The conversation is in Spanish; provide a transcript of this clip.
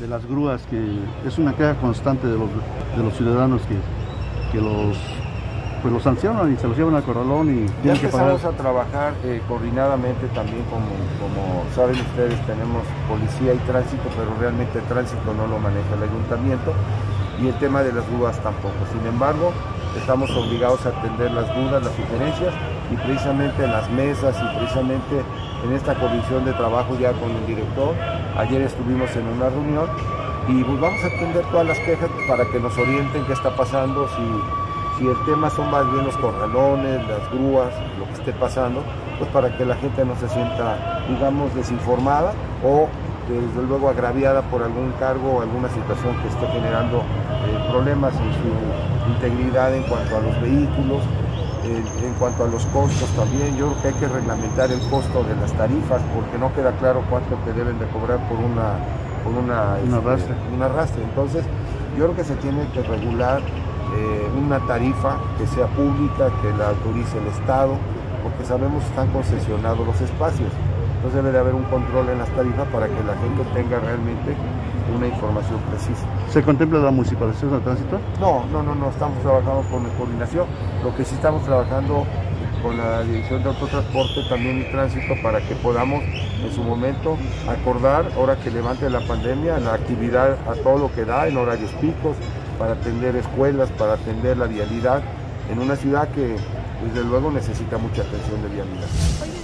de las grúas, que es una queja constante de los, de los ciudadanos que, que los pues los sancionan y se los llevan al corralón y ya que empezamos a trabajar eh, coordinadamente también como, como saben ustedes tenemos policía y tránsito pero realmente el tránsito no lo maneja el ayuntamiento y el tema de las dudas tampoco. Sin embargo estamos obligados a atender las dudas las sugerencias y precisamente en las mesas y precisamente en esta comisión de trabajo ya con el director. Ayer estuvimos en una reunión y pues vamos a atender todas las quejas para que nos orienten qué está pasando si si el tema son más bien los corralones, las grúas, lo que esté pasando, pues para que la gente no se sienta, digamos, desinformada o desde luego agraviada por algún cargo o alguna situación que esté generando eh, problemas en su integridad en cuanto a los vehículos, en, en cuanto a los costos también. Yo creo que hay que reglamentar el costo de las tarifas porque no queda claro cuánto te deben de cobrar por una por una, Un este. Entonces, yo creo que se tiene que regular eh, una tarifa que sea pública, que la autorice el Estado, porque sabemos que están concesionados los espacios. Entonces debe de haber un control en las tarifas para que la gente tenga realmente una información precisa. ¿Se contempla la municipalización del tránsito? No, no, no, no, estamos trabajando con coordinación. Lo que sí estamos trabajando con la Dirección de Autotransporte también y Tránsito para que podamos en su momento acordar, ahora que levante la pandemia, la actividad a todo lo que da en horarios picos, para atender escuelas, para atender la vialidad en una ciudad que desde luego necesita mucha atención de vialidad. Oye,